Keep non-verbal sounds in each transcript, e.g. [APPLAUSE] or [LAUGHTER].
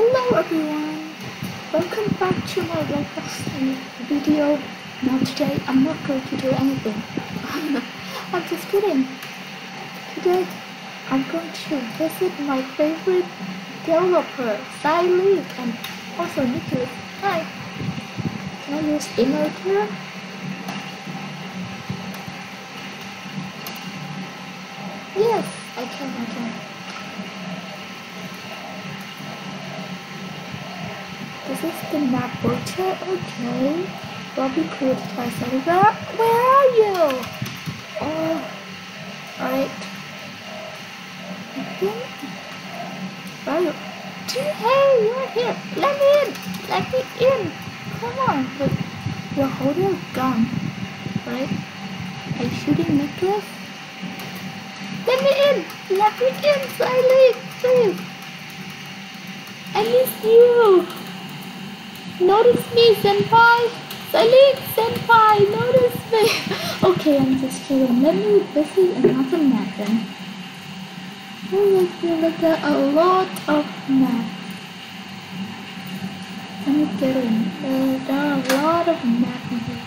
Hello everyone! Welcome back to my Roblox video. Now today I'm not going to do anything. [LAUGHS] I'm just kidding. Today I'm going to visit my favorite developer, Zyleak, and also Nicholas. Hi! Can I use emote here? Yes, I can, I can. This is the map butcher, okay. Bobby could try something. Where, where are you? Oh, alright. Where are you? Hey, you're here. Let me in. Let me in. Come on. But you're holding a gun, right? Are you shooting Nicholas? Let me in! Let me in, Zyleak! Please! I miss you! Notice me, Senpai! Zyleak, Senpai, notice me! [LAUGHS] okay, I'm just kidding. Let me visit another map then. Oh, look, look at a lot of maps. I'm. Uh, there are a lot of maps here.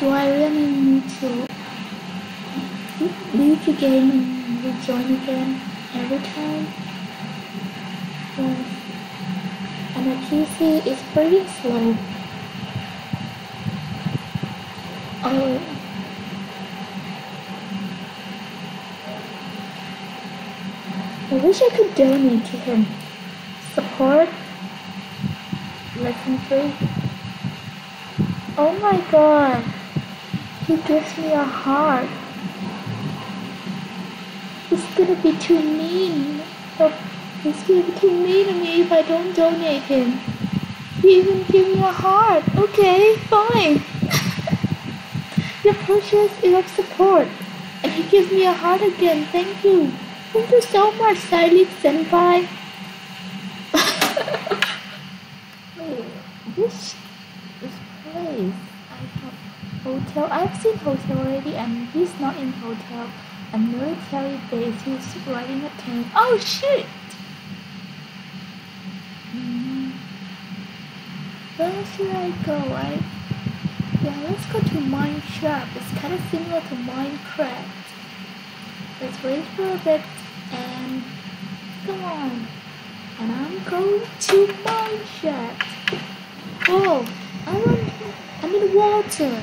Do I really need to leave the game and rejoin again every time. Yes. PC is pretty slow. Oh. I wish I could donate to him. Support. Lesson 3. Oh my god. He gives me a heart. He's gonna be too mean. He's gonna be mean to me if I don't donate him. He even give me a heart. Okay, fine. [LAUGHS] Your purchase is of support. And he gives me a heart again. Thank you. Thank you so much, Zyleak Senpai. [LAUGHS] This this place. I have hotel. I've seen hotel already, and he's not in hotel. A military base. He's riding a tank. Oh shit! Where should I go? I yeah. Let's go to Mineshaft. It's kind of similar to Minecraft. Let's wait for a bit and come on. And I'm going to Mineshaft. Whoa! Oh, I'm in, I'm in water.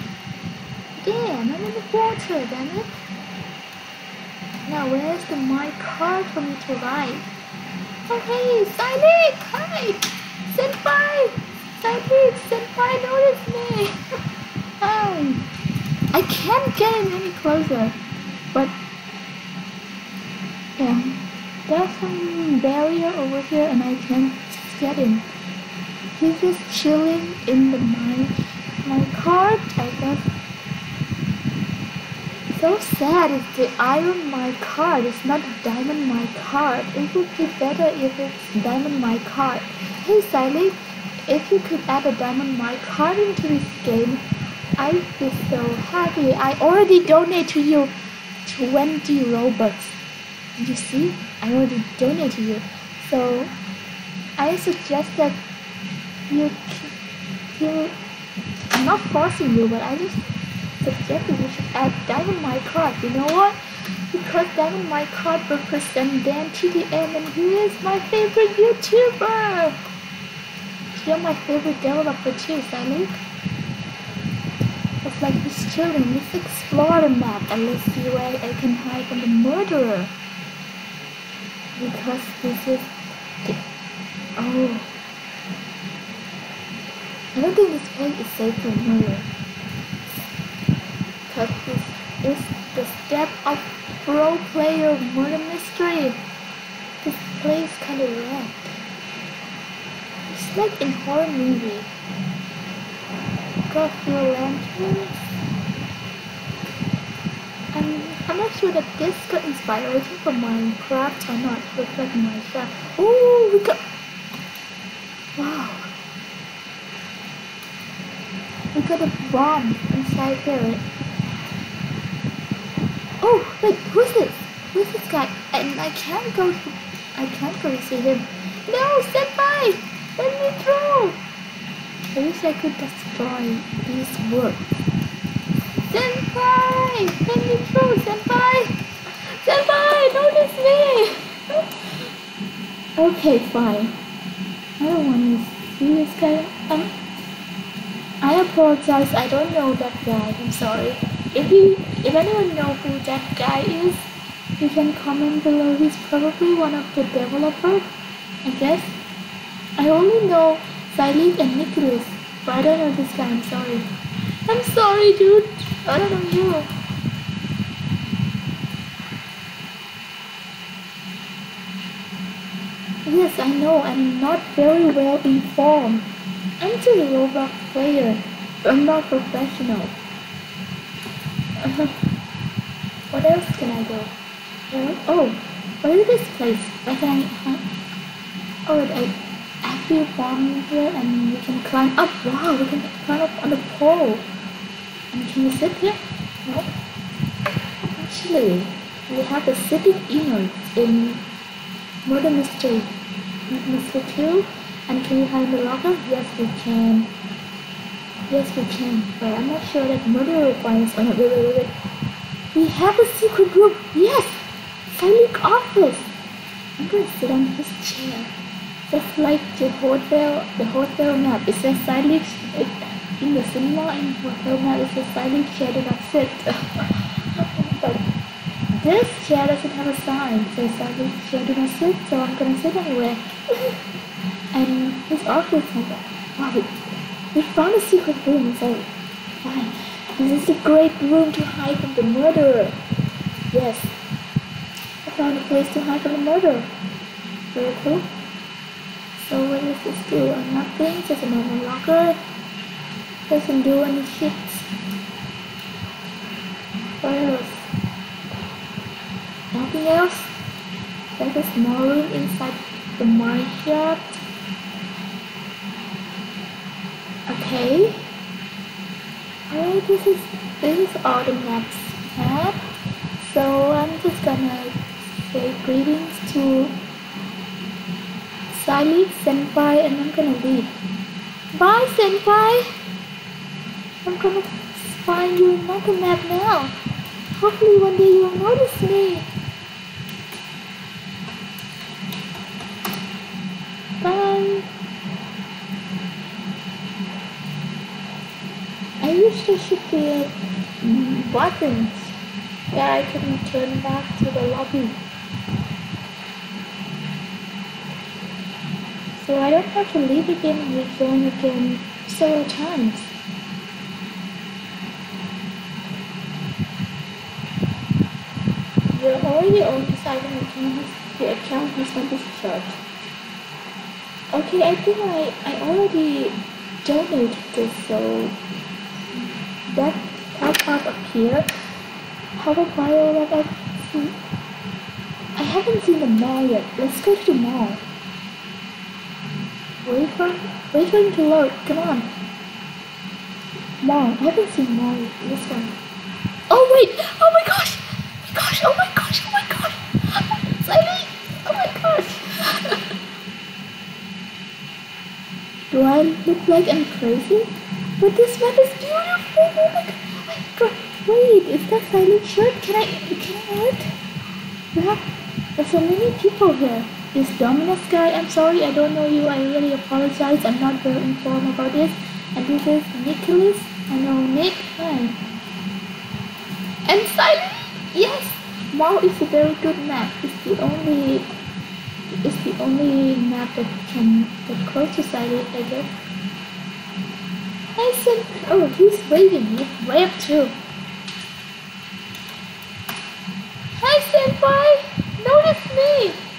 Damn, I'm in the water, damn it. Now where's the minecart for me to ride? Oh hey, Zyleak! Hi! Senpai! Zyleak! Senpai notice me! Hi! [LAUGHS] Um, I can't get him any closer. But yeah. There's some barrier over here and I can't get him. He's just chilling in the my minecart, I guess so sad is the iron my card. It's not diamond minecart. It would be better if it's diamond minecart. Hey Zyleak, if you could add a diamond minecart into this game, I'd be so happy. I already donate to you 20 Robux. You see? I already donate to you. So I suggest that you you I'm not forcing you but I just suggested you should add Diamond Minecart. You know what? Because Diamond Minecart represents Dan TDM and he is my favorite YouTuber. You're my favorite developer too, Zyleak. It's like he's children, Let's explore the map and let's see where I can hide from the murderer. Because this is... Oh. I don't think this place is safe for murder because this is the step of pro player murder mystery. This place kind of wrecked. It's like in horror movie. Got few lanterns. And I'm not sure that this got inspired from Minecraft or not. Looks like Minecraft. Oh, we got. Wow. We got a bomb inside there. Oh, wait, who's this? Who's this guy? And I can't go I can't really see him. No, senpai! Let me through! I wish I could destroy these words. Senpai! Let me through, senpai! Senpai, notice me! okay, fine. I don't want to see this guy. Um, I apologize, I don't know that guy. I'm sorry. If you, if anyone know who that guy is, you can comment below. He's probably one of the developers, I guess. I only know Zyleak and Nicholas, but I don't know this guy. I'm sorry. I'm sorry, dude. I don't know you. Yes, I know. I'm not very well informed. I'm just a Roblox player. I'm not professional. [LAUGHS] what else can I go? oh, what is this place? Where can oh, I? Oh, I actually farm here, and we can climb up. Wow, we can climb up on the pole. And can we sit here? No. Actually, we have the sitting emote in Murder Mystery. Mystery 2. And can we find the locker? Yes, we can. Yes, we can. But I'm not sure that murder requires. Oh no, wait, wait, wait. We have a secret room. Yes! Zyleak office. I'm gonna sit on his chair. Just like the hotel, the hotel map. It says Zyleak in the cinema and hotel map. It says Zyleak chair do not sit. [LAUGHS] but this chair doesn't have a sign. Says Zyleak chair do not sit. So I'm gonna sit anyway. [LAUGHS] and his office has a wow. We found a secret room. So fine. This is a great room to hide from the murderer. Yes. I found a place to hide from the murderer. Very cool. So what does this do? Nothing, just a normal locker. Doesn't do any shit. What else? Nothing else? There's a small room inside the Minecraft. Okay. Alright, this is this is all the maps map. So I'm just gonna say greetings to Zyleak Senpai and I'm gonna leave. Bye Senpai! I'm gonna find you another map now. Hopefully one day you'll notice me. Bye. I wish there should be buttons that I can turn back to the lobby. So I don't have to leave again and rejoin again several times. You're already on this item the account has been charged. Okay, I think I, I already donated this, so that pop up appear. How about see? I haven't seen the mall yet. Let's go to the mall. Wait for wait for him to load. Come on. Mom, I haven't seen mall yet. This one. Oh wait! Oh my gosh! Oh my gosh! Oh my gosh! Oh my gosh! Zyleak! Oh my gosh! Do I look like I'm crazy? But this map is beautiful! Oh my god! Oh my god! Wait, is that Zyleak shirt? Can I can I what? Yeah, there's so many people here. This Dominus guy, I'm sorry, I don't know you. I really apologize. I'm not very informed about this. And this is Nicholas. I know Nick. Hi. And Zyleak. Yes, Mall is a very good map. It's the only it's the only map that can get close to Zyleak, I guess. I said, oh, he's waving. Let's wave too. Hi, Senpai! Notice me!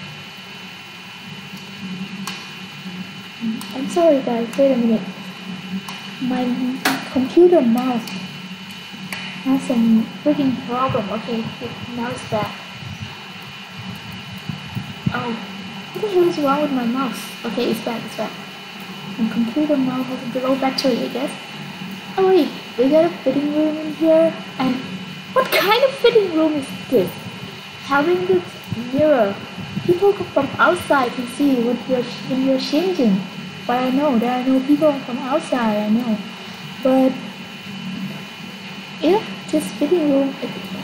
I'm sorry, guys. Wait a minute. My computer mouse has some freaking problem. Okay, now it's back. Oh, what the hell is wrong with my mouse? Okay, it's back, it's back. My computer mouse has a low battery, I guess. Oh wait, we got a fitting room in here. And what kind of fitting room is this? Having this mirror people from outside can see what you're when you're changing. But I know there are no people from outside. I know, but if this fitting room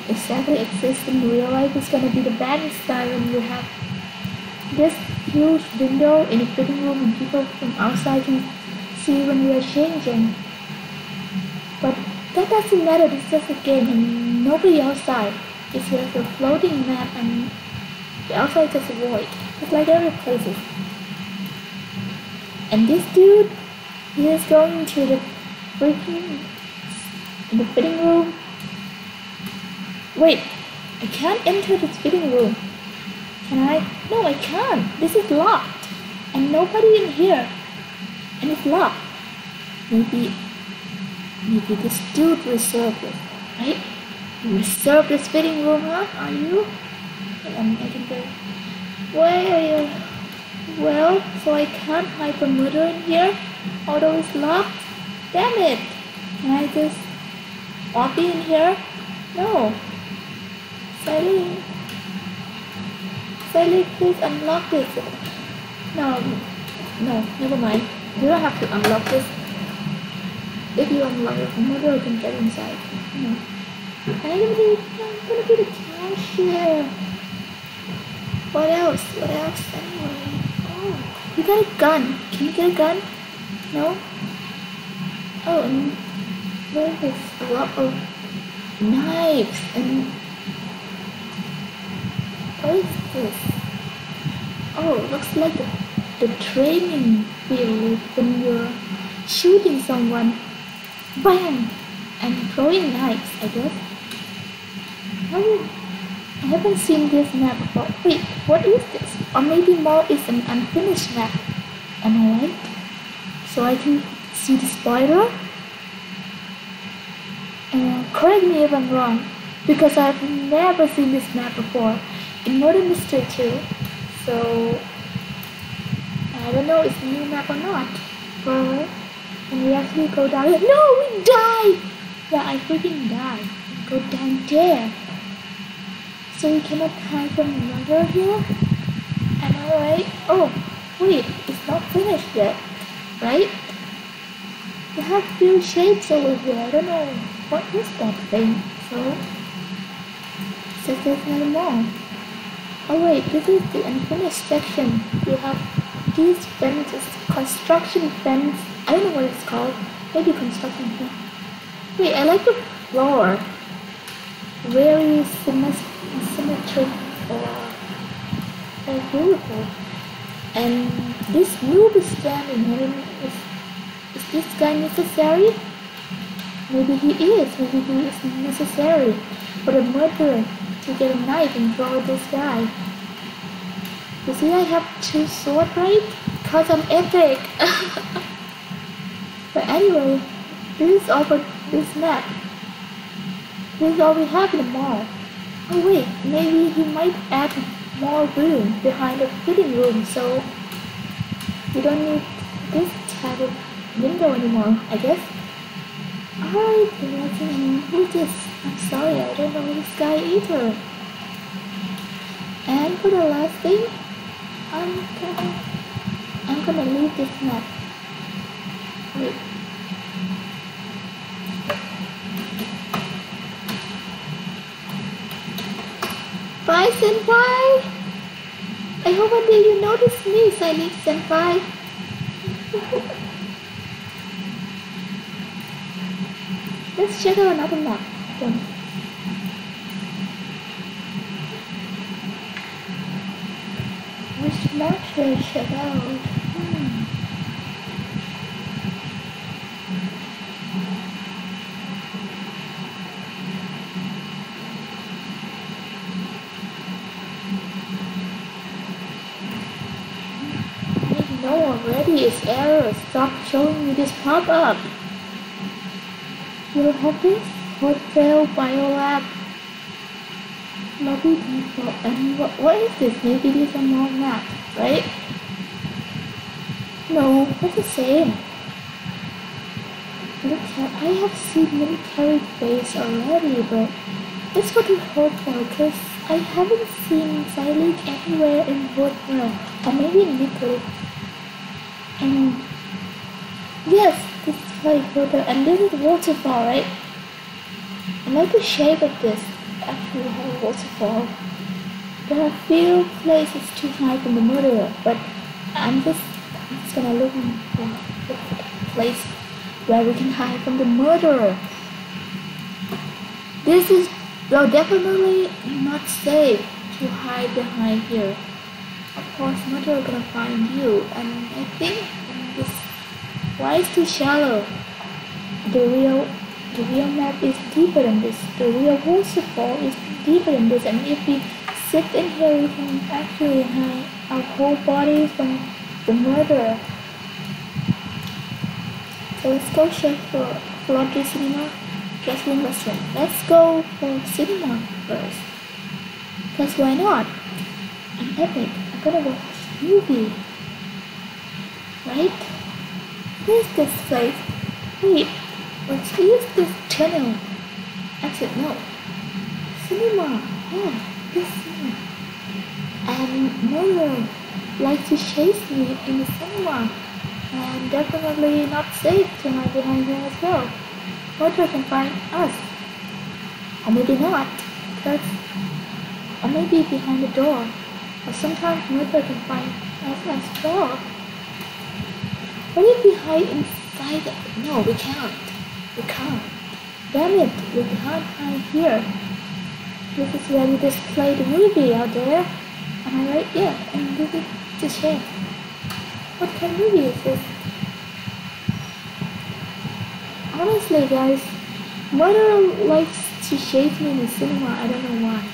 exactly exists in real life, it's gonna be the bad style when you have this huge window in a fitting room and people from outside can see when are changing. But that doesn't matter, it's just a game and nobody outside. It's just a floating map and the outside is just a void. It's like other places. And this dude, he is going to the freaking the fitting room. Wait, I can't enter this fitting room. Can I? No, I can't. This is locked. And nobody in here. And it's locked. Maybe, maybe this dude reserved it, right? You reserved this fitting room, huh? Are you? I'm making the... Well, well, so I can't hide the murder in here? Although it's locked? Damn it! Can I just walk in here? No. Zyleak, Zyleak, please unlock this. No, no, never mind. You don't have to unlock this. If you unlock it, mother can get inside. No. I'm gonna be, I'm gonna be the cashier. What else? What else? Anyway. Oh, you got a gun. Can you get a gun? No? Oh, and there is a lot of knives and what is this? Oh, looks like the, the training field when you're shooting someone. Bam! And throwing knives, I guess. Oh, I haven't seen this map before. Wait, what is this? Or maybe more is an unfinished map. Am I right? So I can see the spider? Uh, correct me if I'm wrong, because I've never seen this map before in Murder Mystery 2. So I don't know if it's a new map or not. But when we actually go down here, no, we die! Yeah, I freaking died. Go down there. So we cannot hide from another here? Am I right? Oh, wait, it's not finished yet, right? We have few shapes over here. I don't know what is that thing. So, says there's no more. Oh wait, this is the unfinished section. We have these fences, construction fence. I don't know what it's called. Maybe construction fence. Wait, I like the floor. Very symmetric. Uh, very beautiful. And this noob is standing. Don't is, is this guy necessary? Maybe he is. Maybe he is necessary for the murderer to get a knife and draw this guy. You see I have two swords, right? Because I'm epic. [LAUGHS] but anyway, this is all for this map. This is all we have in the mall. Oh wait, maybe he might add more room behind the fitting room so we don't need this type of window anymore, I guess. Alright, who's this? I'm sorry, I don't know this guy either. And for the last thing, I'm gonna I'm gonna leave this map. Wait. Bye, Senpai! I hope one day you notice me, Zyleak Senpai. [LAUGHS] Let's check out another map. Which map should I check out? Hmm. I know already it's error. Stop showing me this pop-up. You have this hotel biolab lobby people and what, what is this? Maybe these are more maps, right? No, that's the same. I have seen military base already, but let's go to hotel because I haven't seen Zyleak anywhere in Wood or maybe in Italy. And yes, this is like water, and this is the waterfall, right? I like the shape of this. Actually, a waterfall. There are few places to hide from the murderer, but I'm just, I'm just gonna look for a place where we can hide from the murderer. This is well, definitely not safe to hide behind here. Of course, murderer gonna find you, and I think this why is too shallow. The real the real map is deeper than this. The real waterfall is deeper than this, and if we sit in here, we can actually hide our whole body from the murderer. So let's go check for laundry cinema, room restaurant. Let's go for cinema first. Because why not? I'm epic. I'm gonna watch a movie. Right? Where's this place? Wait, let's use this channel. Actually, no. Cinema. Yeah, this cinema. And Mother likes to chase me in the cinema. And definitely not safe to hide behind here as well. Mother can find us. Or maybe not. Because or maybe behind the door. Or sometimes Mother can find us as well. If we hide inside. No, we can't. We can't. Damn it, we can't hide here. This is where we display the movie out there. Am I right? Yeah, and this is the share. What kind of movie is this? Honestly, guys, Mother likes to chase me in the cinema. I don't know why.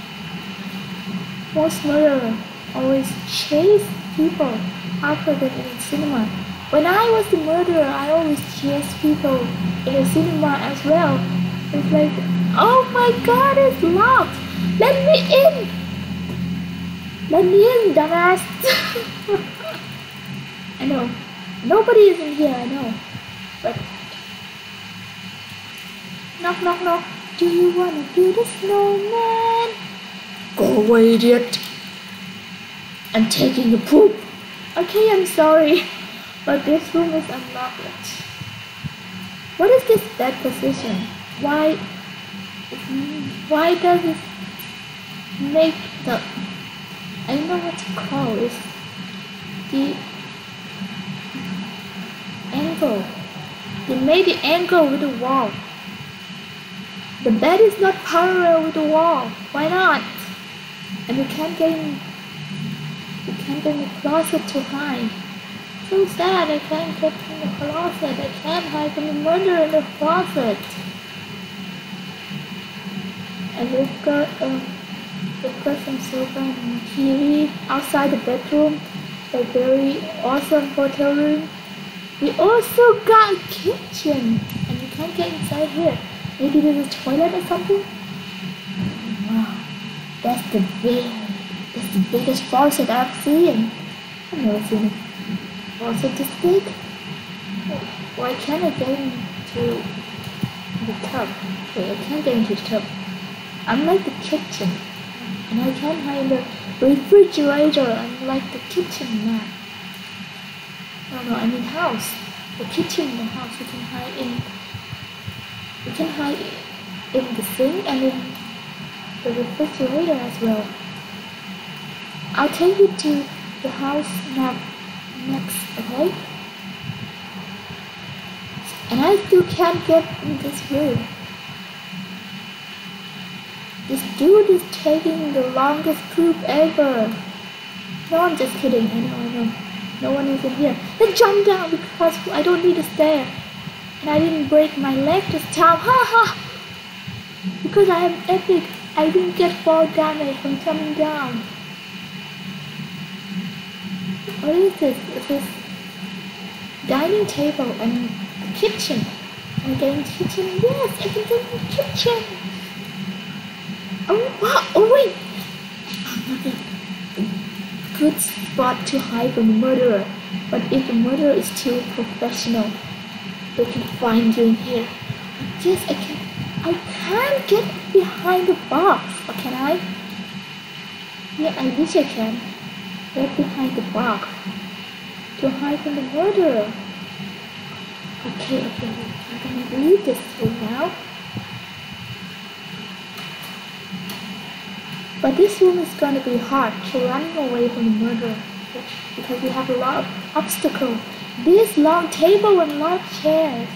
Most murderer always chase people after them in the cinema. When I was the murderer, I always chased people in the cinema as well. It's like, oh my god, it's locked. Let me in. Let me in, dumbass. [LAUGHS] I know. Nobody is in here, I know. But knock knock knock. Do you wanna build a snowman? Go away, idiot. I'm taking a poop. Okay, I'm sorry. [LAUGHS] But this room is unlocked. What is this bed position? Why why does it make the I don't know what to call it. The angle. They made the angle with the wall. The bed is not parallel with the wall. Why not? And you can't get in, we can't get in the closet to hide. So sad, I can't get in the closet. I can't hide from the murderer in the closet. And we've got, um, we've got sofa and TV outside the bedroom. A very awesome hotel room. We also got a kitchen, and you can't get inside here. Maybe there's a toilet or something? Wow, that's the big, that's the biggest closet I've seen. I've never seen a faucet this big. Why can't I get into the tub? Wait, I can't get into the tub. I'm like the kitchen, and I can't hide the refrigerator. I'm like the kitchen man. No, no, I mean house. The kitchen the house. We can hide in. We can hide in the sink and in the refrigerator as well. I'll take you to the house map next, okay? And I still can't get in this room. This dude is taking the longest poop ever. No, I'm just kidding. I know, I know. No one is in here. Then jump down because I don't need a stair. And I didn't break my leg this time. Ha ha! Because I am epic. I didn't get fall damage from coming down. What is this? Is this dining table and kitchen? I'm getting kitchen. Yes, I can get the kitchen. Oh wow! Oh wait! Nothing good spot to hide from the murderer, but if the murderer is too professional, they can find you in here. Yes, I can. I can get behind the box, can I? Yeah, I wish I can. Right behind the box. To hide from the murderer. Okay, okay, I'm gonna leave this room now. But this room is gonna be hard to running away from the murderer because we have a lot of obstacles. This long table and long chairs.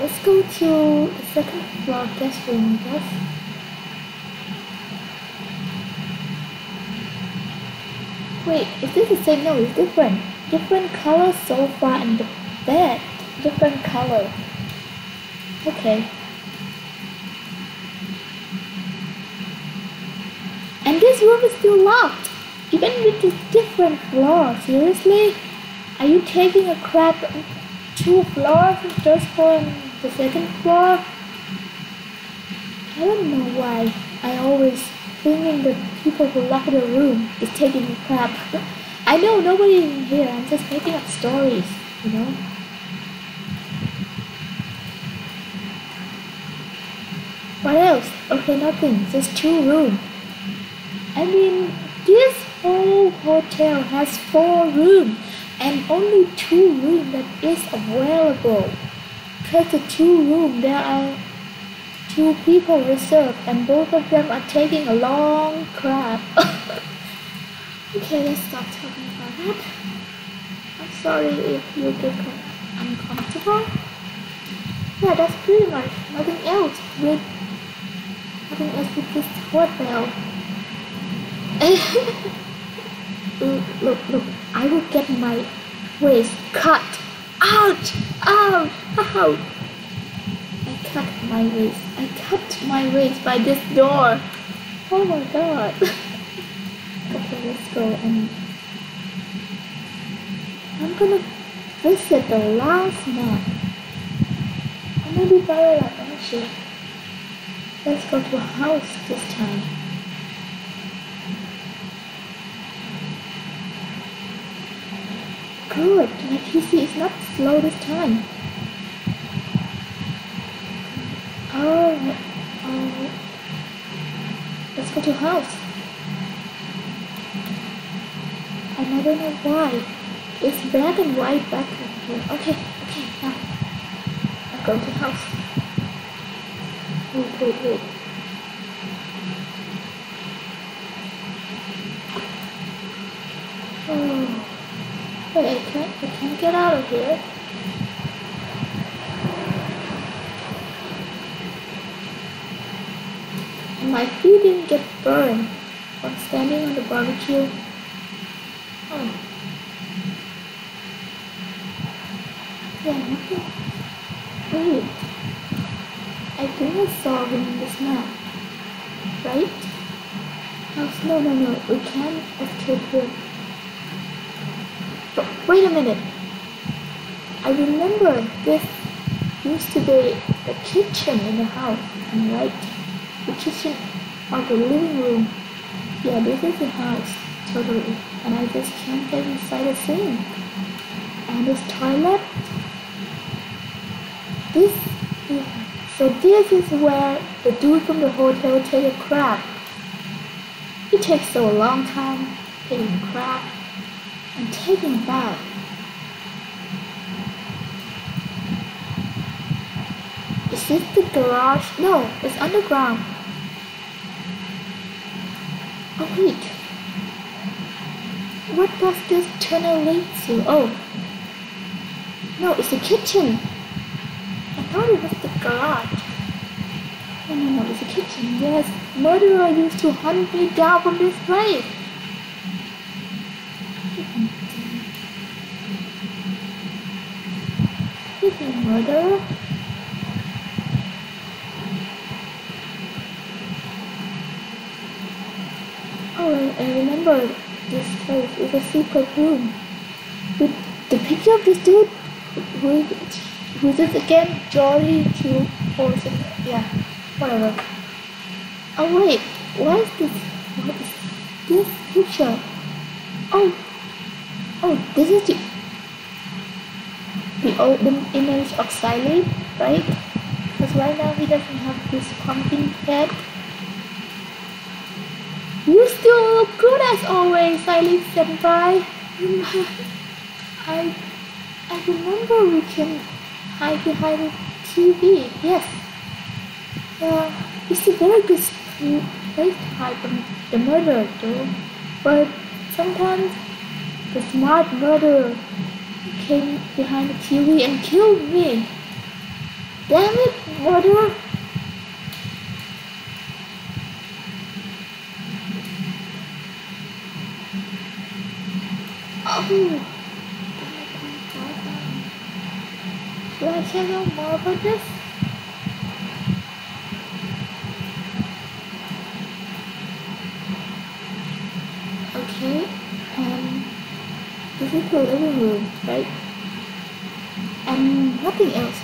Let's go to the second floor guest room, I guess. Wait, is this the same? No, it's different. Different color sofa and the bed. Different color. Okay. And this room is still locked. Even with this different floor. Seriously? Are you taking a crap two floors just for the second floor? I don't know why I always thinking the people who lock the room is taking a crap. [LAUGHS] I know nobody in here, I'm just making up stories, you know? What else? Okay, nothing, just two rooms. I mean, this whole hotel has four rooms and only two rooms that is available. Because the two rooms there are two people reserved and both of them are taking a long crap. [LAUGHS] okay, let's stop talking about that. I'm sorry if you get uncomfortable. Yeah, that's pretty much nothing else with nothing else with this hotel. [LAUGHS] look, look, look, I will get my waist cut. Ouch! Ouch! Ouch! Cut my wrist. I cut my wrist by this door. Oh my god. [LAUGHS] okay, let's go and I'm gonna visit the last map. Or maybe better actually. Let's go to a house this time. Good, my PC is not slow this time. Oh, oh. Let's go to house. I never know why. It's black and white background here. Okay, okay, now. I'll go to house. Wait, wait, wait. Oh. Wait, I can't, I can't get out of here. My feet didn't get burned from standing on the barbecue. Oh. Yeah, nothing. Wait. I think I saw him in this map. Right? No, no, no. We can't escape here. But wait a minute. I remember this used to be the kitchen in the house, am I right? The kitchen or the living room. Yeah, this is the house, totally. And I just can't get inside the sink. And this toilet. This is, so this is where the dude from the hotel take a crap. It takes so long time taking a crap and taking a bath. Is this the garage? No, it's underground. Oh wait. What does this tunnel lead to? Oh. No, it's the kitchen. I thought it was the garage. No, no, no, it's the kitchen. Yes, murderer used to hunt me down from this place. Is he murderer? I remember this place is a secret room. With the picture of this dude, who, who's this again? Jolly Q or something. Yeah, whatever. Oh wait, what is this? What is this picture? Oh, oh, this is the, the old image of Zyleak, right? Because right now he doesn't have this pumpkin head. Yes, always, Zyleak Senpai. I, I remember we can hide behind the TV. Yes. Uh, it's a very good place to hide from the murderer, though. But sometimes the smart murderer came behind the TV and killed me. Damn it, murderer! Should I check out more about this? Okay, um, this is the living room, right? And nothing else.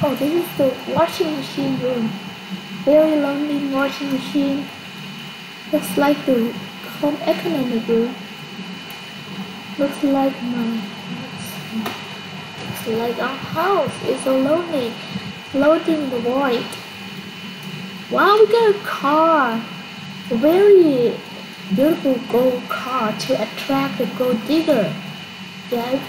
Oh, this is the washing machine room. Very lonely washing machine. Looks like the home economic room. Looks like my looks like our house is lonely, floating the void. Wow, we got a car. A very beautiful gold car to attract the gold digger. Yeah,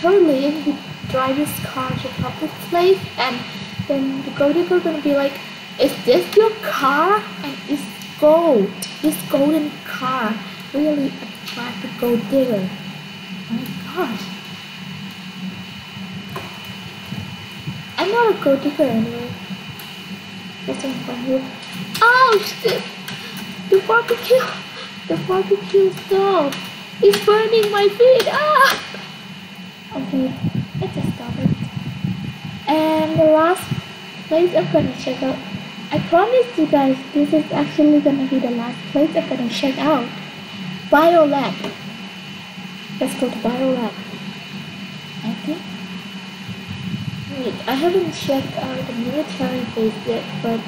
totally. You drive this car to a public place and then the gold digger gonna be like, is this your car? And it's gold. This golden car really attract the gold digger. Oh my gosh. I'm not a gold digger anyway. That's some fun here. Oh shit! The barbecue! The barbecue stove is burning my feet! Ah! Okay, let's just stop it. And the last place I'm gonna check out I promise you guys this is actually gonna be the last place I'm gonna check out. Biolab. Let's go to Biolab. Okay. Wait, I haven't checked out the military base yet, but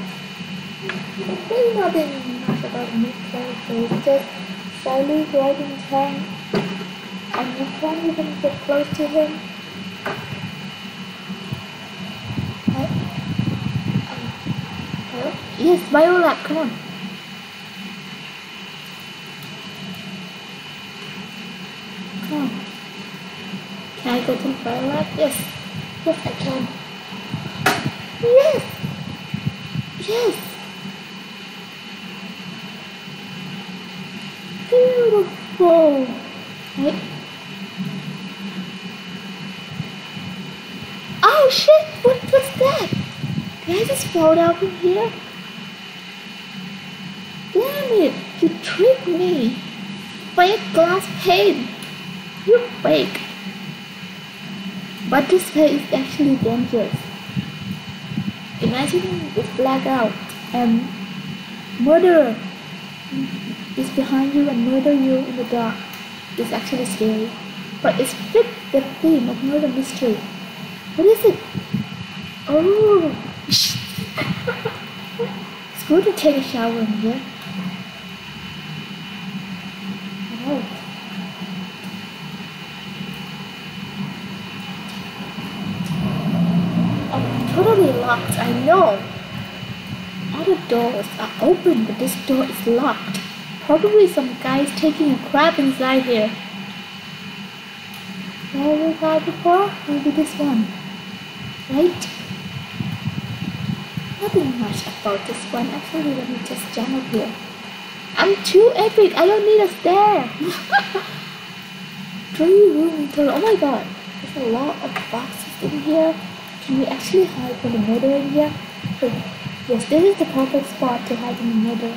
there's nothing much about military base. Just slowly driving tank, and you can't even get close to him. Yes, Biolab, come on. Come on. Can I go to Biolab? Yes. Yes, I can. Yes! Yes! Beautiful! Right? Oh shit! What was that? Did I just fall down from here? It! You tricked me! Fake glass pane! You fake! But this place is actually dangerous. Imagine it's blackout and murder is behind you and murder you in the dark. It's actually scary. But it's fit the theme of murder mystery. What is it? Oh! it's good to take a shower in here. totally locked, I know. Other doors are open, but this door is locked. Probably some guy's taking a crap inside here. Where we got before? Maybe this one. Right? Nothing much about this one. Actually, let me just jump up here. I'm too epic. I don't need a stair. [LAUGHS] Three room total. Oh my god. There's a lot of boxes in here. Can we actually hide from the murder in here? Yes, this is the perfect spot to hide in the murder.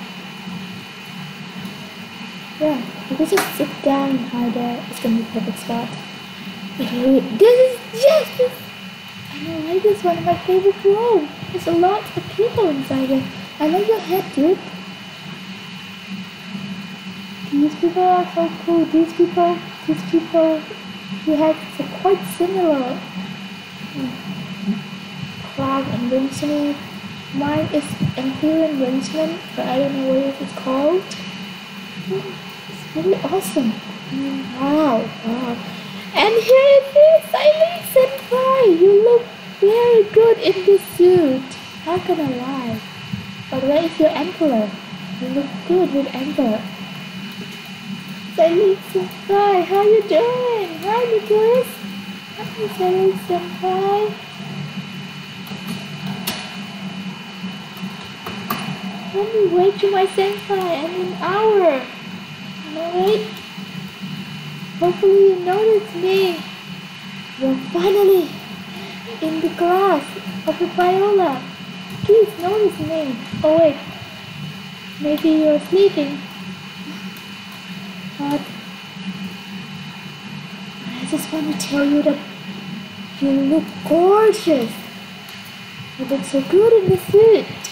Yeah, if we just sit down and hide there, it's gonna be the perfect spot. This is, yes! I like this one, of my favorite room. There's a lot of people inside it. I like your head, dude. These people are so cool. These people, these people, he has quite similar. Prague Invention. Mine is Imperial Invention, but I don't know what it's called. It's really awesome. Wow, wow. And here it is, Eileen Senpai. You look very good in this suit. How can I lie? But where is your emperor? You look good with Amber. Zyleak Senpai, how you doing? Hi Nicholas. Hi Zyleak Senpai. Let me wait to my senpai in an hour. Alright? Hopefully you notice me. You're finally in the class of the Viola. Please notice me. Oh wait, maybe you're sleeping. But I just want to tell you that you look gorgeous. You look so good in the suit.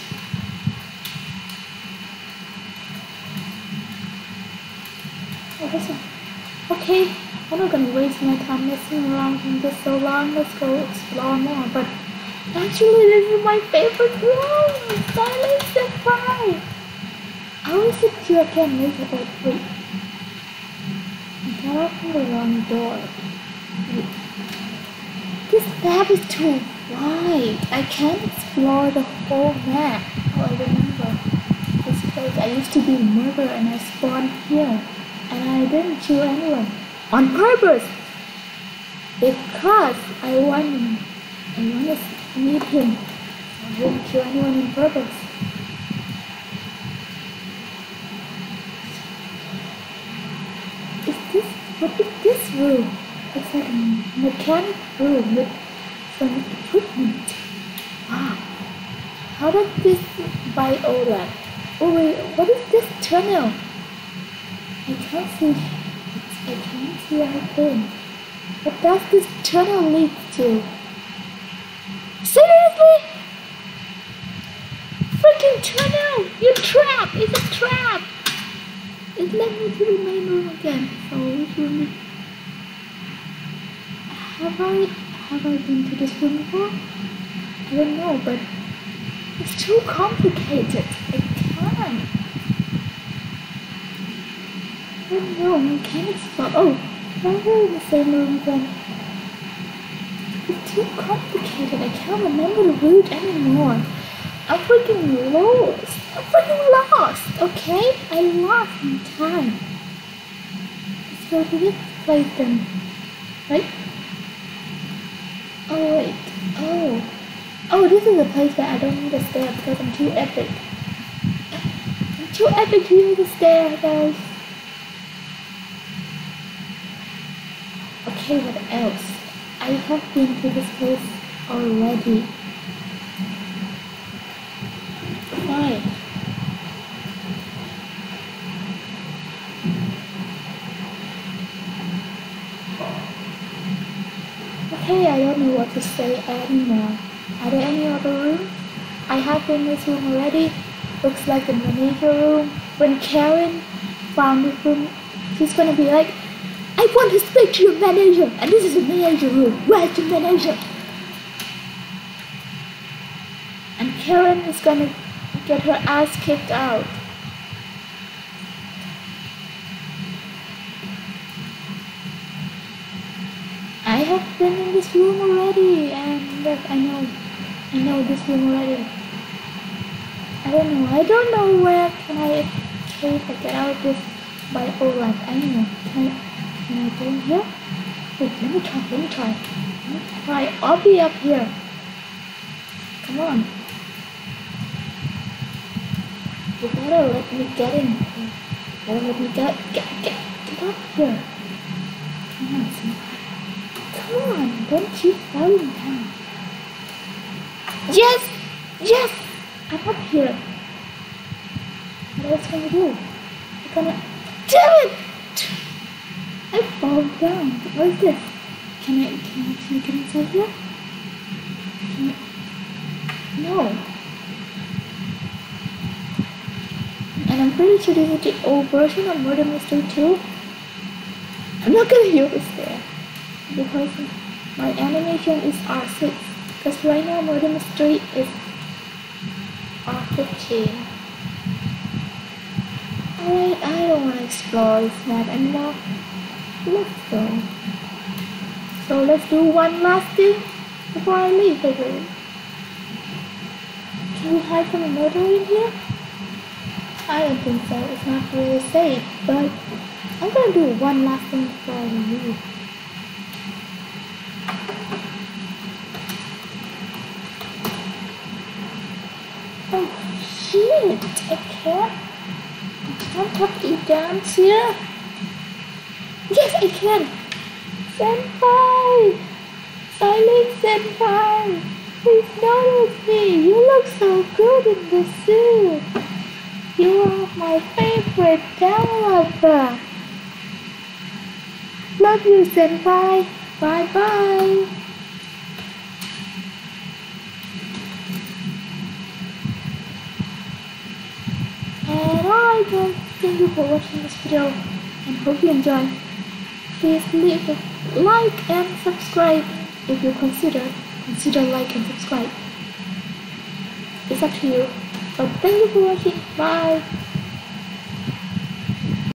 Okay, I'm not gonna waste my time messing around in this so long. Let's go explore more. But actually, this is my favorite room. Silence and fire. I will sit here again later. But wait, I got open the wrong door. Wait. This map is too wide. I can't explore the whole map. Oh, I remember this place. I used to be a murderer and I spawned here and I didn't kill anyone on purpose because I want I want to meet him. I didn't kill anyone on purpose. Is this what is this room? It's like a mechanic room with some equipment. Wow. How does this buy all that? Oh wait, what is this tunnel? I can't see. Anything. What does this tunnel lead to? Seriously? Freaking tunnel! You trap! It's a trap! It led me to the main room again. So which room. Have I have I been to this room before? I don't know, but it's too complicated. I can't. Oh no, mechanics fault. Oh, why are in the same room again? It's too complicated. I can't remember the route anymore. I'm freaking lost. I'm freaking lost, okay? I lost in time. Let's go to this place then. Right? Oh wait. Oh. Oh, this is a place that I don't need to because I'm too epic. I'm too epic to the stair, guys. What else? I have been to this place already. Fine. Okay, I don't know what to say anymore. Are there any other rooms? I have been in this room already. Looks like the manager room. When Karen found this room, she's gonna be like, I want to speak to your manager, and this is the manager room. Where's the manager? And Karen is gonna get her ass kicked out. I have been in this room already, and I know, I know this room already. I don't know. I don't know where can I escape or get out of this by Olaf. I know. Can I? Can I go in here? Wait, let me try, let me try. Let me try. I'll be up here. Come on. You gotta let me get in. You gotta let me get, get, get, get up here. Come on, Senpai. Come on, don't keep falling down. Yes! Yes! I'm up here. What else can I do? I'm gonna... Damn it! I fall down. What is this? Can I, can I actually get inside here? Can I? No. And I'm pretty sure this is the old version of Murder Mystery 2. I'm not gonna use this there. Because my animation is R6. Because right now Murder Mystery is R15. Alright, I don't want to explore this map anymore. Let's go. So let's do one last thing before I leave, baby. Can we hide from a murderer in here? I don't think so. It's not really safe, but I'm gonna do one last thing before I leave. Oh shit! I can't. I can't have dance here. Yes, I can. Senpai, silent senpai. Please notice me. You look so good in the suit. You are my favorite developer. Love you, Senpai. Bye bye. And alright guys, thank you for watching this video and hope you enjoy. Please leave a like and subscribe if you consider consider like and subscribe. It's up to you. But thank you for watching. Bye.